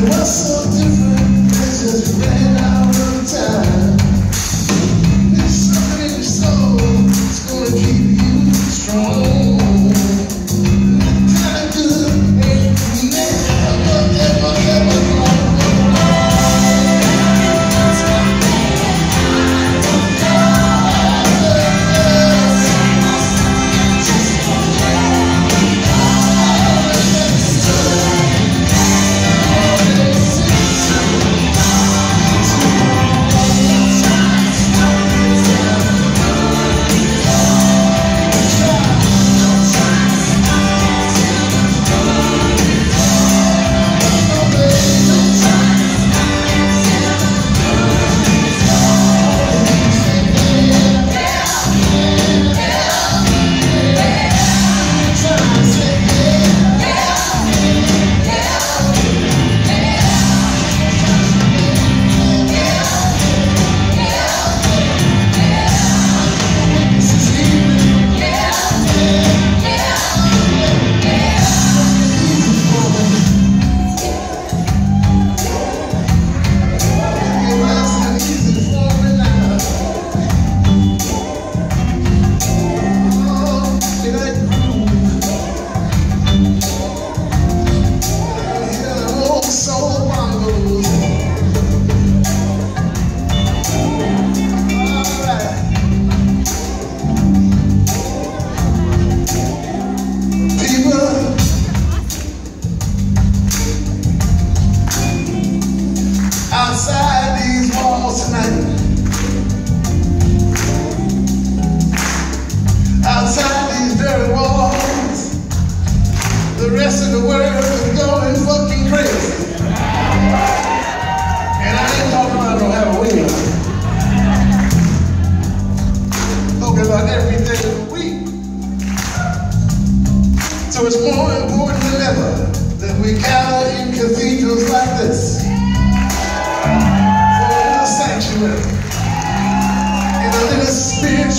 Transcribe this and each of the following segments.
the lesson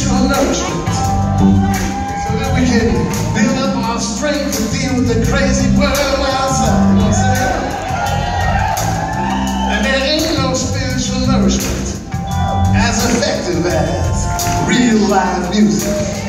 nourishment. So that we can build up our strength to deal with the crazy world outside. And there ain't no spiritual nourishment as effective as real live music.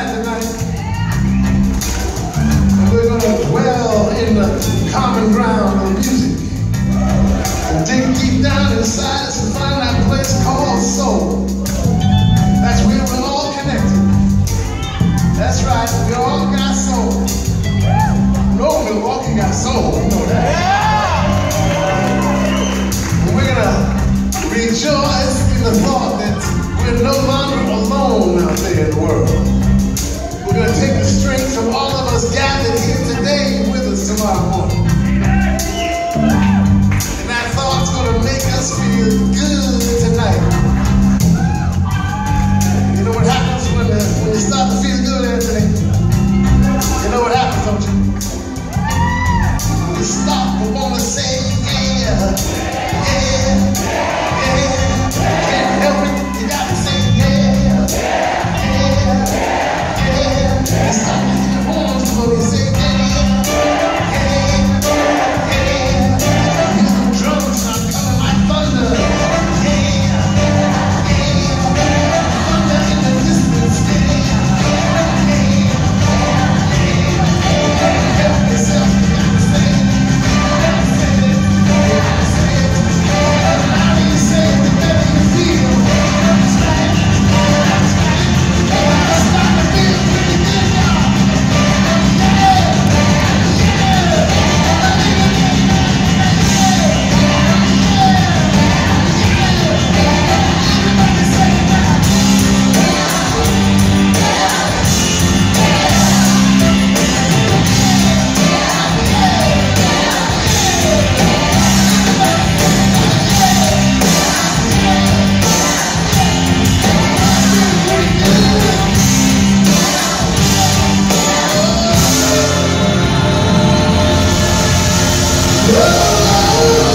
common ground on music. And dig deep down inside us and find that place called soul. That's where we're all connected. That's right, we all got soul. No, Milwaukee got soul. good. Música